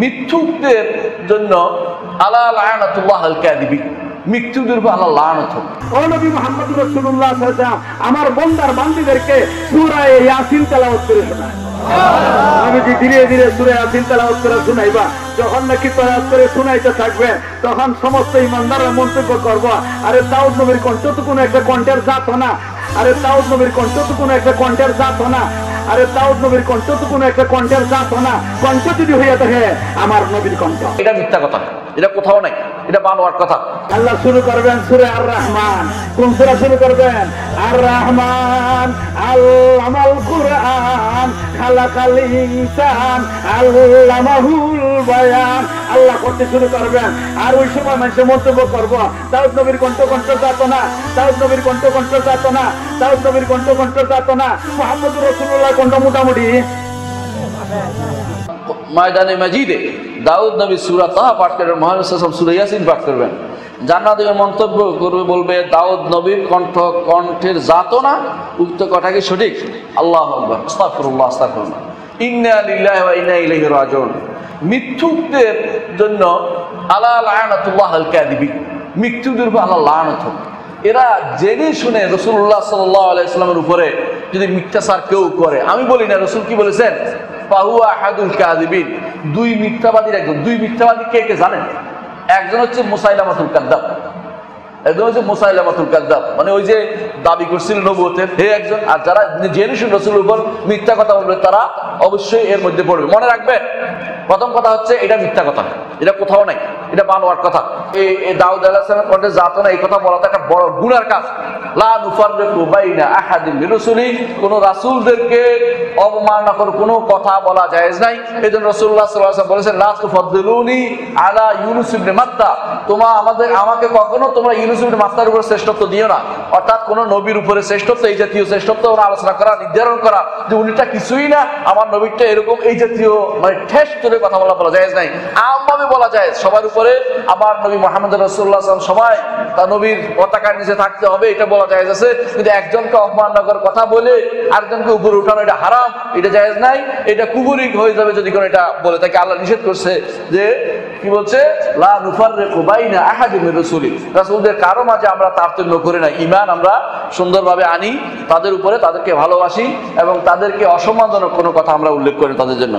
মিথ্যুকদের জন্য আল্লাহ লায়নাতুল্লাহ আল কাদিবি মৃত্যুদের উপর আল্লাহ লায়নাত হোক। নবী মোহাম্মদ রাসূলুল্লাহ আমার বন্দার বান্দীদেরকে সূরা ইয়াসিন তেলাওয়াত করে শোনায়। আমি যে ধীরে ধীরে সূরা ইয়াসিন তেলাওয়াত করে শুনাইবা। যখন নাকি তেলাওয়াত করে শুনাইতে থাকবে, তখন সমস্ত ইমানদাররা মন্তব্য করব, আরে দাউদ নবীর কণ্ঠ তো কোনো একটা কণ্ঠের জাত না। আরে দাউদ নবীর কণ্ঠ তো কোনো একটা কণ্ঠের জাত না। আরে দাউদ নবীর কণ্ঠ তো কোনো একটা কণ্ঠের জাত না। কণ্ঠ যদি হইয়া থাকে আমার নবীর কণ্ঠ। এটা মিথ্যা কথা। এটা কোথাও নাই। এটা বানোয়ার কথা। আল্লাহ শুরু করবেন সুরে আর রহমান। কোন সুরা শুরু করবেন? আর রহমান আল্লামাল কুরআন খালাকাল ইনসান আল্লামাহুল বায়ান। আল্লাহ করতে শুরু করবেন আর ওই সময় মানুষের মন্তব্য করব। দাউদ নবীর কণ্ঠ কণ্ঠ যাত না। দাউদ নবীর কণ্ঠ কণ্ঠ যাত না। দাউদ নবীর কণ্ঠ কণ্ঠ যাত না। মোহাম্মদ রসুল্লাহ কণ্ঠ মোটামুটি। ময়দানে মজিদে দাউদ নবী সুরা তাহা পাঠ করবেন মোহাম্মদ সুরা ইয়াসিন পাঠ করবেন। জান্নাতীয় মন্তব্য করবে, বলবে, দাউদ নবীর কণ্ঠ কণ্ঠের জাত না। উক্ত কথা কি সঠিক? আল্লাহ আকবার। আস্তাগফিরুল্লাহ আস্তাগফিরুল্লাহ। ইন্না লিল্লাহি ওয়া ইন্না ইলাইহি রাজিউন। মিথ্যুকদের জন্য আলা লায়নাতুল্লাহ আল কাদিবি মৃত্যুদের উপর আল্লাহ লায়নাত হোক। এরা জেনে শুনে রসুল্লাহ সাল্লাহ আলাইস্লামের উপরে যদি মিথ্যাচার কেউ করে, আমি বলি না, রসুল কি বলেছেন? পাহু আহাদুল কাদিবিন দুই মিথ্যাবাদীর একজন। দুই মিথ্যাবাদী কে কে জানেন? একজন হচ্ছে মুসাইলামাতুল কাদ্দাব। একজন হচ্ছে মুসাইলামাতুল কাদ্দাব। মানে ওই যে দাবি করছিল নবুয়তের হে একজন। আর যারা জেনে শুনে রসুলের উপর মিথ্যা কথা বলবে, তারা অবশ্যই এর মধ্যে পড়বে। মনে রাখবেন প্রথম কথা হচ্ছে এটা মিথ্যা কথা। এটা কোথাও নাই। এটা বানোয়ার কথা। এই এই দাউদ সালামের কণ্ঠে না, এই কথা বলা তো একটা বড় গুনার কাজ। কোন রাসূলদেরকে করে কোনো কথা বলা জায়েজ নাই। রাসূলুল্লাহ সাল্লাল্লাহু আলাইহি বলেছেন আলা ইউনুস ইবনে মাত্তা। তোমরা আমাদের, আমাকে কখনো তোমরা ইউনুস ইবনে মাত্তার উপর শ্রেষ্ঠত্ব দিও না। অর্থাৎ কোন নবীর উপরে শ্রেষ্ঠত্ব, এই জাতীয় শ্রেষ্ঠত্ব ওরা আলোচনা করা, নির্ধারণ করা যে উনিটা কিছুই না, আমার নবীরটা এরকম এই জাতীয় মানে ঠেস করে কথা বলা বলা যায় নাই। আমভাবে বলা যায় সবার উপরে আবার নবী মোহাম্মদ রসুল্লাহ সবাই তা নবীর পতাকার নিচে থাকতে হবে, এটা বলা যায় আছে। কিন্তু একজনকে অপমাননা করার কথা বলে আরেকজনকে উপরে উঠানো, এটা হারাম, এটা জায়েজ নাই। এটা কুবুরি হয়ে যাবে যদি কোনো এটা বলে, তাকে আল্লাহ নিষেধ করছে যে কি বলছে? লা রাসূলদের কারও মাঝে আমরা তারতম্য করি না। ইমান আমরা সুন্দরভাবে আনি, তাদের উপরে তাদেরকে ভালোবাসি এবং তাদেরকে অসম্মানজনক কোনো কথা আমরা উল্লেখ করি তাদের জন্য।